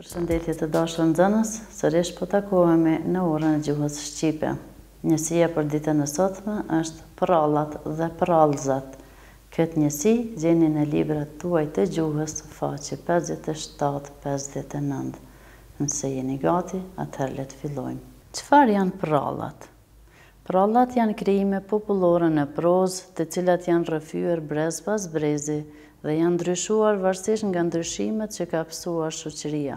Përshëndetje të dashur nxënës, sërish po takohemi në orën e gjuhës shqipe. Njësia për ditën e sotme është prallat dhe prallëzat. Këtë njësi e gjeni në librat tuaj të gjuhës, faqe 57-59. Nëse jeni gati, atëherë le të fillojmë. Çfarë janë prallat? Prallat janë krijime popullore në prozë, të cilat janë rrëfyer brez pas brezi dhe janë ndryshuar varësisht nga ndryshimet që ka pësuar shoqëria.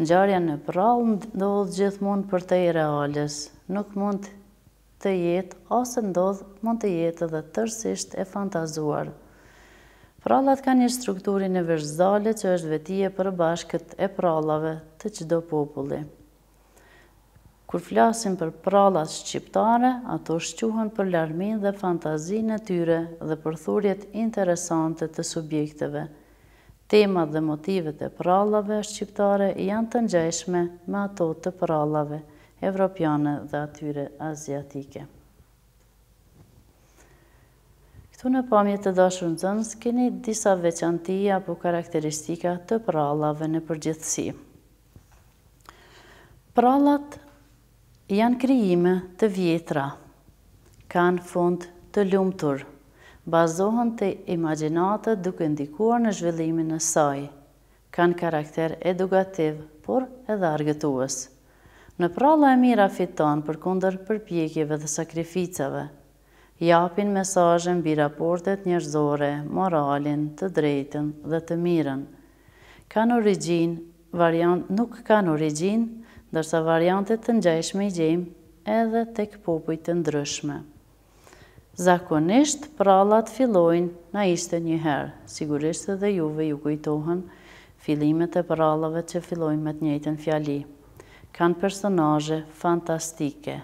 Ngjarja në prallë ndodh gjithmonë përtej reales, nuk mund të jetë ose ndodh mund të jetë edhe tërësisht e fantazuar. Prallat kanë një strukturë universale që është veti e përbashkët e prallave të çdo populli. Kur flasim për prallat shqiptare, ato shquhen për larminë dhe fantazinë e tyre dhe për thurjet interesante të subjekteve. Temat dhe motivet e prallave shqiptare janë të ngjajshme me ato të prallave evropiane dhe atyre aziatike. Këtu në pamje të dashur nxënës keni disa veçanti apo karakteristika të prallave në përgjithësi. Prallat janë krijime të vjetra, kanë fund të lumtur, bazohen te imagjinata duke ndikuar në zhvillimin e saj, kanë karakter edukativ, por edhe argëtues. Në pralla e mira fiton përkundër përpjekjeve dhe sakrificave, Japin mesazhe mbi raportet njerëzore, moralin, të drejtën dhe të mirën. Kanë origjinë, variant nuk kanë origjinë, ndërsa variante të ngjajshme i gjejmë edhe tek popuj të ndryshëm. Zakonisht prallat fillojnë na ishte një herë, sigurisht edhe juve ju kujtohen fillimet e prallave që fillojnë me të njëjtën fjali. Kanë personazhe fantastike,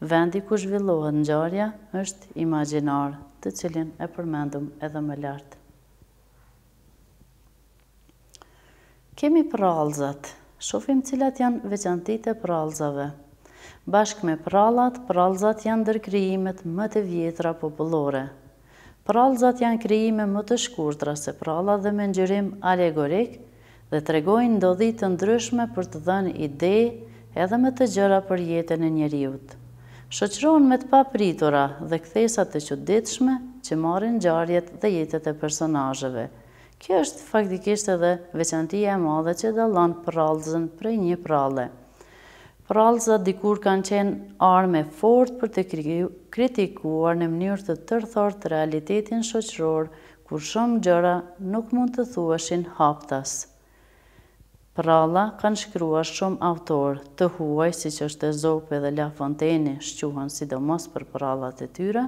Vendi ku zhvillohet ngjarja është imagjinar, të cilin e përmendëm edhe më lart. Kemi prallëzat. Shofim cilat janë veçantitë e prallëzave. Bashkë me prallat, prallëzat janë ndër krijimet më të vjetra popullore, Prallëzat janë krijime më të shkurtra se prallat dhe me ngjyrim alegorik dhe tregojnë ndodhi të ndryshme për të dhënë ide edhe më të gjëra për jetën e njeriut. Shoqërohen me të papritura dhe kthesa të çuditshme që marrin ngjarjet dhe jetët e personazheve. Kjo është faktikisht edhe veçantia e madhe që e dallon prallëzën prej një pralle. Prrallëzat dikur kanë qenë armë e fortë për të kritikuar në mënyrë të tërthortë realitetin shoqëror kur shumë gjëra nuk mund të thuheshin haptas. Prralla, kanë shkruar shumë autorë, të huaj siç është Ezopi dhe La Fonteni shquhen sidomos për prrallat e tyre,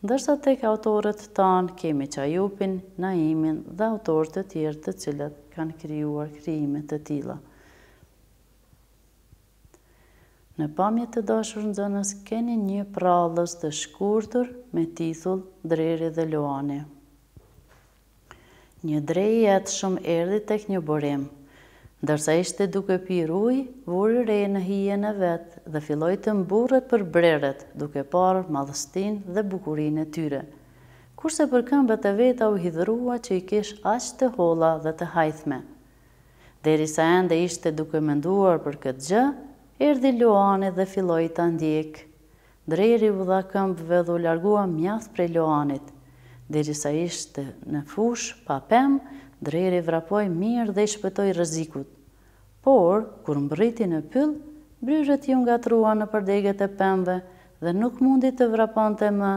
ndërsa tek autorët tanë kemi Çajupin, Naimin dhe autorë të tjerë të cilët kanë krijuar krijime të tilla. Në pamje, të dashur nxënës keni një prallëz të shkurtër me titull Dreri dhe Luani. Një dre i etshëm erdhi tek një burim. Ndërsa ishte duke pirë ujë, vuri re në hijen e vet dhe filloi të mburret për brirët, duke parë madhështinë dhe bukurinë e tyre. Kurse për këmbët e veta u hidhërua që i kish aq të holla dhe të hajthme. Derisa ende ishte duke menduar për këtë gjë, erdhi Luani dhe filloi ta ndjekë. Dreri u dha këmbëve dhe u largua mjaft prej Luanit. Derisa ishte në fushë, pa pemë, Dreri vrapoi mirë dhe i shpëtoi rrezikut. Por, kur mbërriti në pyll, brirët iu ngatërruan nëpër degët e pemëve dhe nuk mundi të vraponte më,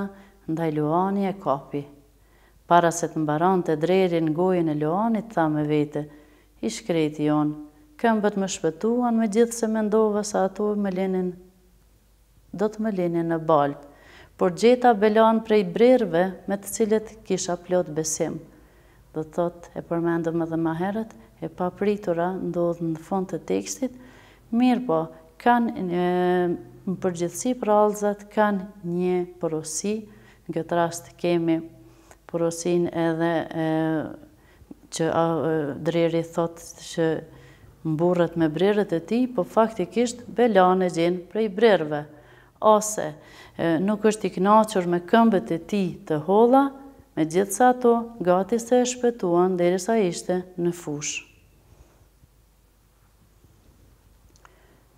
ndaj Luani e kapi. Para se të mbaronte dreri në gojën e Luanit tha me vete, I shkreti unë, këmbët më shpëtuan megjithëse mendova se ato më linin do të më linin në baltë, por gjeta belanë prej brirëve me të cilët kisha plot besim. Do të thotë, e përmendëm edhe më herët, e papritura ndodh në fund të tekstit, mirëpo kanë në përgjithësi prallëzat kanë një porosi Në këtë rast kemi porosinë edhe që dreri thotë që mburret me brirët e tij, po faktikisht belanë e gjen prej brirëve, ose nuk është i kënaqur me këmbët e tij të holla, megjithëse ato gati se e shpëtuan derisa ishte në fushë.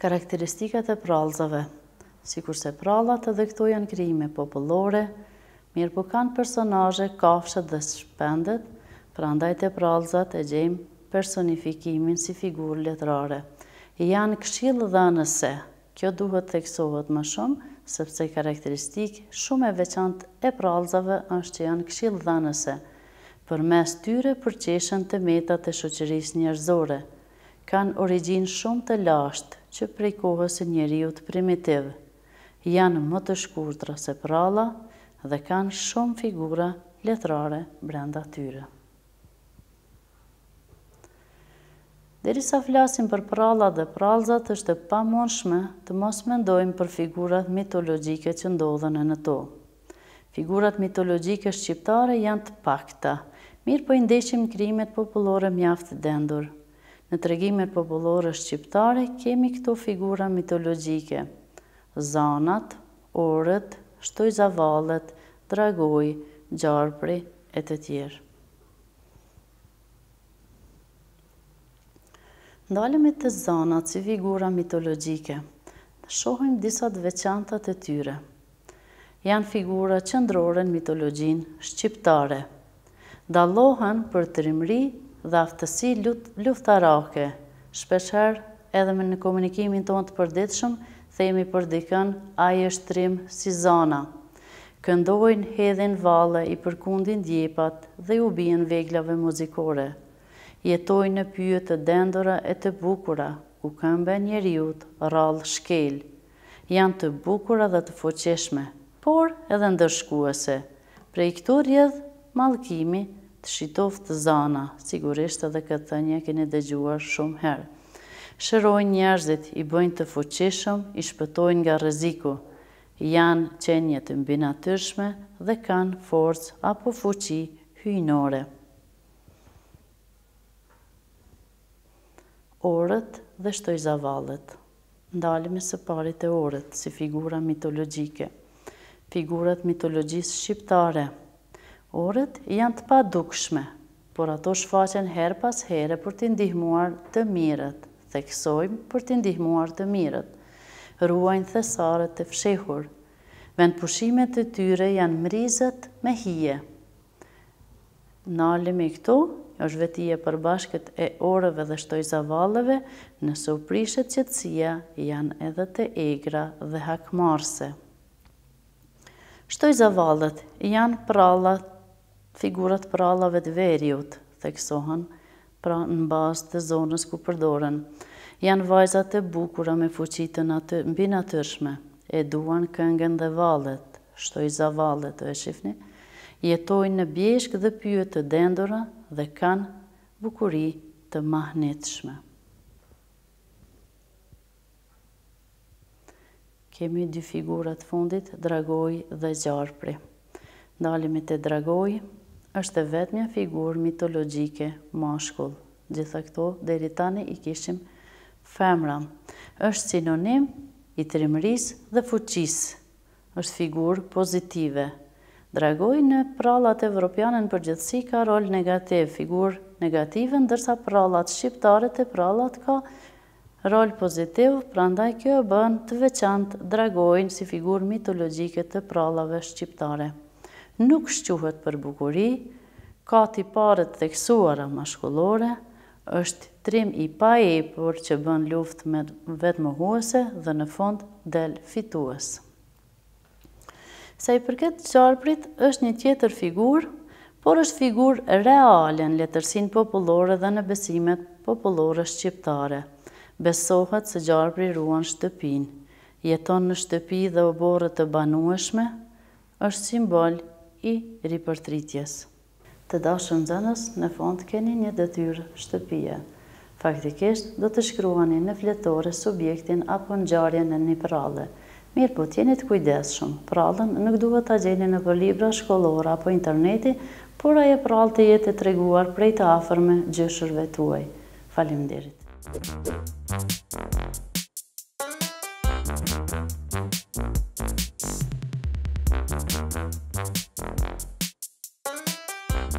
Karakteristikat e prallëzave, Sikurse prallat edhe këto janë krijime popullore, mirëpo kanë personazhe kafshët dhe shpendët, prandaj te prallëzat e gjejmë personifikimin si figurë letrare. Janë këshillëdhënëse Kjo duhet theksohet më shumë, sepse karakteristikë shumë e veçantë e prallëzave është që janë këshillëdhënëse. Përmes tyre përqeshen të metat e shoqërisë njerëzore. Kanë origjinë shumë të lashtë, që prej kohës së njeriut primitiv. Janë më të shkurtra se prralla dhe kanë shumë figura letrare brenda tyre. Derisa flasim për prallat dhe prallzat është e pamundshme të mos mendojmë për figurat mitologjike që ndodhen në to. Figurat mitologjike shqiptare janë të pakta, mirëpo i ndeshim në krijimet popullore mjaft dendur. Në tregimet popullore shqiptare kemi këto figura mitologjike, zanat, orët, shtojzavallet, dragoi, gjarpri e të tjerë. Ndalemi te zanat si figura mitologjike, shohim disa të veçantat e tyre. Janë figura qendrore në mitologjinë shqiptare. Dallohen për trimëri dhe aftësi luftarake, shpeshherë edhe në në komunikimin tonë të përditshëm themi për dikënd ai është trim si zana, Këndojnë, hedhin valle i përkundin djepat dhe u bien veglave muzikore. Jetojnë në pyje të dendura e të bukura, ku këmba e njeriut rrallë shkel. Janë të bukura dhe të fuqishme, por edhe ndëshkuese. Prej këtu rrjedh mallkimi Të shitoftë Zana, sigurisht edhe këtë thënie e keni dëgjuar shumë herë. Shërojnë njerëzit, i bëjnë të fuqishëm, i shpëtojnë nga rreziku. Janë qenie të mbinatyrshme dhe kanë forcë apo fuqi hyjnore. Orët dhe shtojzavallet Ndalemi së pari te orët si figura mitologjike. Figura të mitologjisë shqiptare. Orët janë të padukshme. Por ato shfaqen herë pas here për t'i ndihmuar të mirët, theksojmë për t'i ndihmuar të mirët. Ruajnë thesaret e fshehur. Vendpushimet e tyre janë mrizet me hije. Nalemi, kjo, është veti e përbashkët e orëve dhe shtojzavalleve, nëse u prishet qetësia, janë edhe të egra dhe hakmarrëse. Shtojzavallet janë prralla Figura të prallave të veriut theksohen pra në bazë të zonës ku përdoren. Janë vajza të bukura me fuqi të mbinatyrshme, e duan këngën dhe vallet, shtojzavallet, e shifni, jetojnë në bjeshkë dhe pyje të dendura dhe kanë bukuri të mahnitshme. Kemi dy figura të fundit, dragoi dhe gjarpri. Ndalemi te dragoi, është e vetmja figurë mitologjike mashkull. Gjithë këto deri tani i kishim femra. Është sinonim i trimërisë dhe fuqisë. Është figurë pozitive. Dragoi në prallat evropiane në përgjithësi ka rol negativ, figurë negative, ndërsa prallat shqiptare te prallat ka rol pozitiv, prandaj kjo e bën të veçantë dragoin si figurë mitologjike të prallave shqiptare. Nuk shquhet për bukuri, ka tipare të theksuara mashkullore, është trim i paepur që bën luftë me vetëmohuese dhe në fund del fitues. Sa i përket gjarprit, është një tjetër figurë, por është figurë reale në letërsinë popullore dhe në besimet popullore shqiptare. Besohet se gjarpri ruan shtëpinë, jeton në shtëpi dhe oborre të banueshme, është simbol i ripërtritjes. Të dashur nxënës, në fund keni një detyrë shtëpie. Faktikisht, do të shkruani në fletore subjektin apo ngjarjen e një pralle. Mirëpo, të jeni të kujdesshëm, prallën nuk duhet ta gjeni nëpër libra shkollorë apo interneti, por ajo prallë të jetë e treguar prej të afërmve, gjyshërve tuaj. Faleminderit.